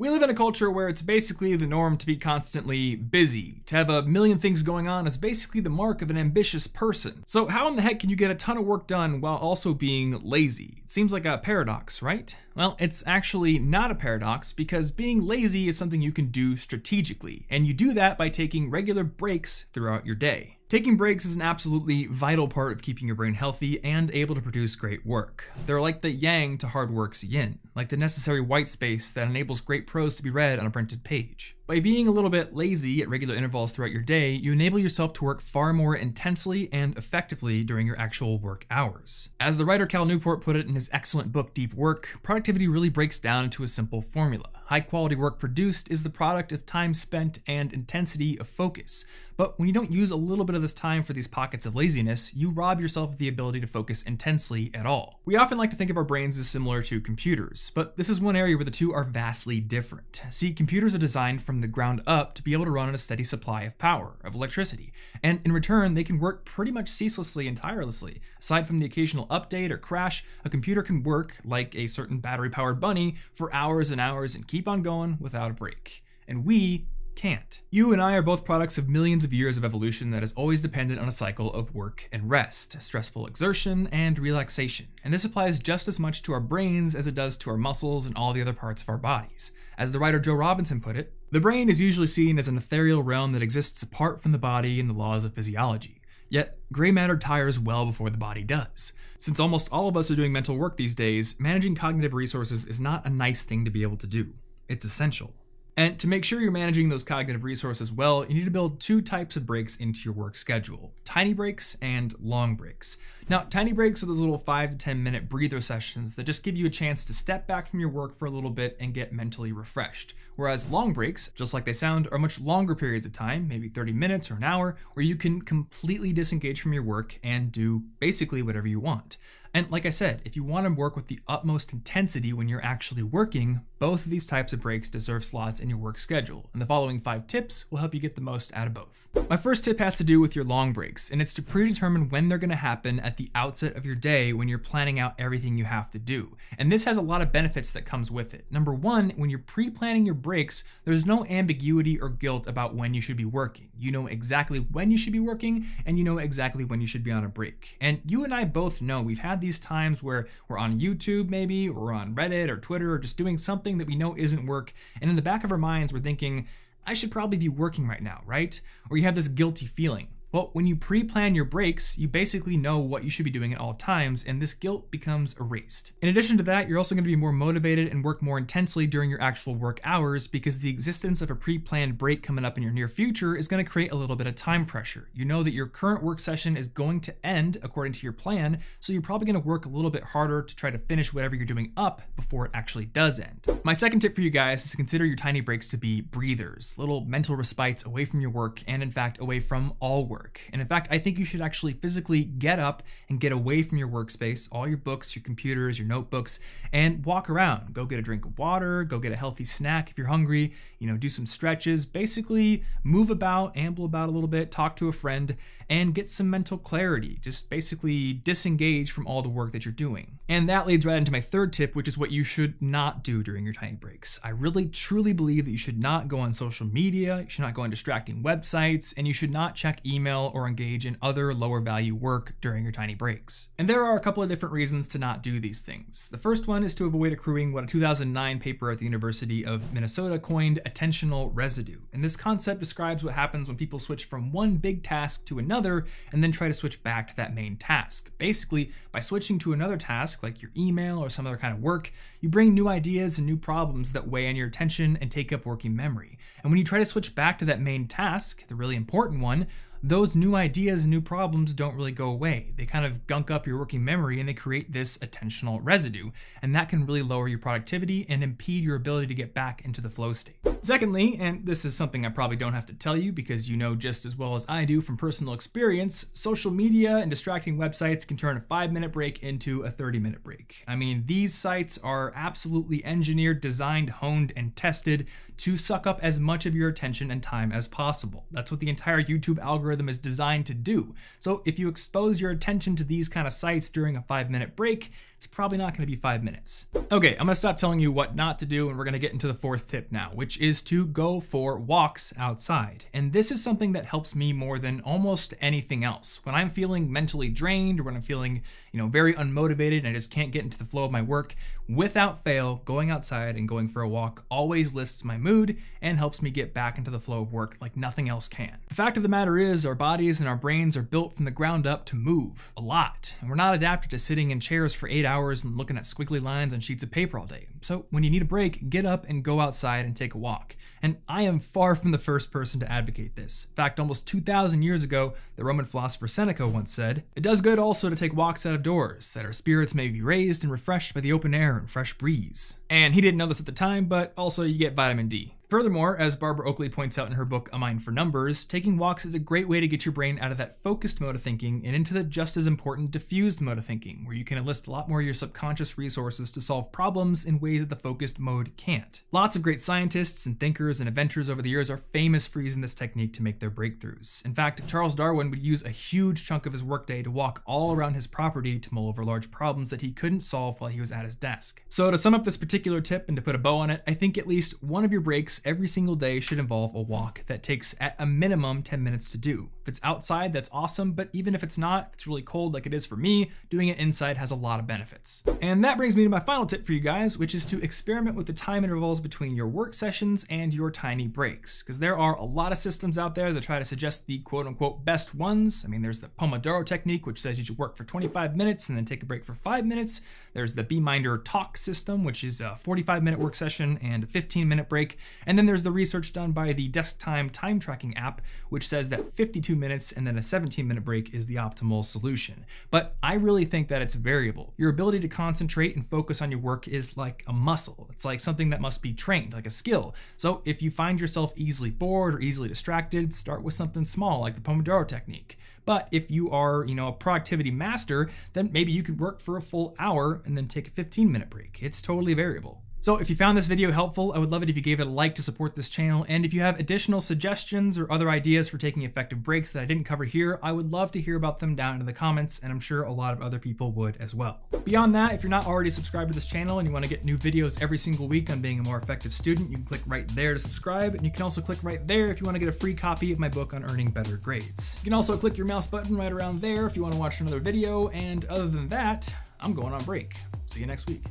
We live in a culture where it's basically the norm to be constantly busy. To have a million things going on is basically the mark of an ambitious person. So, how in the heck can you get a ton of work done while also being lazy? It seems like a paradox, right? Well, it's actually not a paradox because being lazy is something you can do strategically, and you do that by taking regular breaks throughout your day. Taking breaks is an absolutely vital part of keeping your brain healthy and able to produce great work. They're like the yang to hard work's yin, like the necessary white space that enables great prose to be read on a printed page. By being a little bit lazy at regular intervals throughout your day, you enable yourself to work far more intensely and effectively during your actual work hours. As the writer Cal Newport put it in his excellent book Deep Work, productivity really breaks down into a simple formula. High quality work produced is the product of time spent and intensity of focus. But when you don't use a little bit of this time for these pockets of laziness, you rob yourself of the ability to focus intensely at all. We often like to think of our brains as similar to computers, but this is one area where the two are vastly different. See, computers are designed from the ground up to be able to run on a steady supply of power, of electricity. And in return, they can work pretty much ceaselessly and tirelessly. Aside from the occasional update or crash, a computer can work like a certain battery powered bunny for hours and hours and keep on going without a break. And we can't. You and I are both products of millions of years of evolution that is always dependent on a cycle of work and rest, stressful exertion, and relaxation. And this applies just as much to our brains as it does to our muscles and all the other parts of our bodies. As the writer Joe Robinson put it, the brain is usually seen as an ethereal realm that exists apart from the body and the laws of physiology. Yet, gray matter tires well before the body does. Since almost all of us are doing mental work these days, managing cognitive resources is not a nice thing to be able to do. It's essential. And to make sure you're managing those cognitive resources well, you need to build two types of breaks into your work schedule tiny breaks and long breaks. Now, tiny breaks are those little 5 to 10 minute breather sessions that just give you a chance to step back from your work for a little bit and get mentally refreshed. Whereas long breaks, just like they sound, are much longer periods of time, maybe 30 minutes or an hour, where you can completely disengage from your work and do basically whatever you want. And like I said, if you want to work with the utmost intensity when you're actually working, both of these types of breaks deserve slots in your work schedule. And the following five tips will help you get the most out of both. My first tip has to do with your long breaks, and it's to predetermine when they're going to happen at the outset of your day when you're planning out everything you have to do. And this has a lot of benefits that comes with it. Number one, when you're pre-planning your breaks, there's no ambiguity or guilt about when you should be working. You know exactly when you should be working, and you know exactly when you should be on a break. And you and I both know we've had these times where we're on YouTube maybe, or on Reddit or Twitter, or just doing something that we know isn't work, and in the back of our minds we're thinking, I should probably be working right now, right? Or you have this guilty feeling. Well, when you pre plan your breaks, you basically know what you should be doing at all times, and this guilt becomes erased. In addition to that, you're also going to be more motivated and work more intensely during your actual work hours because the existence of a pre planned break coming up in your near future is going to create a little bit of time pressure. You know that your current work session is going to end according to your plan, so you're probably going to work a little bit harder to try to finish whatever you're doing up before it actually does end. My second tip for you guys is to consider your tiny breaks to be breathers, little mental respites away from your work and, in fact, away from all work work. And in fact, I think you should actually physically get up and get away from your workspace, all your books, your computers, your notebooks, and walk around. Go get a drink of water, go get a healthy snack if you're hungry, you know, do some stretches, basically move about, amble about a little bit, talk to a friend, and get some mental clarity. Just basically disengage from all the work that you're doing. And that leads right into my third tip, which is what you should not do during your tiny breaks. I really truly believe that you should not go on social media, you should not go on distracting websites, and you should not check email or engage in other lower value work during your tiny breaks. And there are a couple of different reasons to not do these things. The first one is to avoid accruing what a 2009 paper at the University of Minnesota coined attentional residue. And this concept describes what happens when people switch from one big task to another another and then try to switch back to that main task. Basically, by switching to another task like your email or some other kind of work, you bring new ideas and new problems that weigh on your attention and take up working memory. And when you try to switch back to that main task, the really important one, those new ideas and new problems don't really go away. They kind of gunk up your working memory and they create this attentional residue. And that can really lower your productivity and impede your ability to get back into the flow state. Secondly, and this is something I probably don't have to tell you because you know just as well as I do from personal experience, social media and distracting websites can turn a five minute break into a 30 minute break. I mean, these sites are absolutely engineered, designed, honed, and tested to suck up as much of your attention and time as possible. That's what the entire YouTube algorithm is designed to do. So if you expose your attention to these kind of sites during a five minute break, it's probably not gonna be five minutes. Okay, I'm gonna stop telling you what not to do and we're gonna get into the fourth tip now, which is to go for walks outside. And this is something that helps me more than almost anything else. When I'm feeling mentally drained or when I'm feeling, you know, very unmotivated and I just can't get into the flow of my work, without fail, going outside and going for a walk always lifts my mood and helps me get back into the flow of work like nothing else can. The fact of the matter is, our bodies and our brains are built from the ground up to move a lot, and we're not adapted to sitting in chairs for eight hours and looking at squiggly lines on sheets of paper all day. So when you need a break, get up and go outside and take a walk. And I am far from the first person to advocate this. In fact, almost 2,000 years ago, the Roman philosopher Seneca once said, It does good also to take walks out of doors, that our spirits may be raised and refreshed by the open air and fresh breeze. And he didn't know this at the time, but also you get vitamin D. Furthermore, as Barbara Oakley points out in her book A Mind for Numbers, taking walks is a great way to get your brain out of that focused mode of thinking and into the just as important diffused mode of thinking, where you can enlist a lot more of your subconscious resources to solve problems in ways that the focused mode can't. Lots of great scientists and thinkers and inventors over the years are famous for using this technique to make their breakthroughs. In fact, Charles Darwin would use a huge chunk of his workday to walk all around his property to mull over large problems that he couldn't solve while he was at his desk. So to sum up this particular tip and to put a bow on it, I think at least one of your breaks every single day should involve a walk that takes at a minimum 10 minutes to do. If it's outside, that's awesome, but even if it's not, if it's really cold like it is for me, doing it inside has a lot of benefits. And that brings me to my final tip for you guys, which is to experiment with the time intervals between your work sessions and your tiny breaks. Because there are a lot of systems out there that try to suggest the quote unquote best ones. I mean, there's the Pomodoro technique, which says you should work for 25 minutes and then take a break for five minutes. There's the Beeminder Talk system, which is a 45 minute work session and a 15 minute break. Then there's the research done by the Desktime time tracking app, which says that 52 minutes and then a 17 minute break is the optimal solution. But I really think that it's variable. Your ability to concentrate and focus on your work is like a muscle. It's like something that must be trained, like a skill. So if you find yourself easily bored or easily distracted, start with something small like the Pomodoro technique. But if you are, you know, a productivity master, then maybe you could work for a full hour and then take a 15 minute break. It's totally variable. So if you found this video helpful, I would love it if you gave it a like to support this channel, and if you have additional suggestions or other ideas for taking effective breaks that I didn't cover here, I would love to hear about them down in the comments, and I'm sure a lot of other people would as well. Beyond that, if you're not already subscribed to this channel and you want to get new videos every single week on being a more effective student, you can click right there to subscribe, and you can also click right there if you want to get a free copy of my book on earning better grades. You can also click your mouse button right around there if you want to watch another video, and other than that, I'm going on break. See you next week.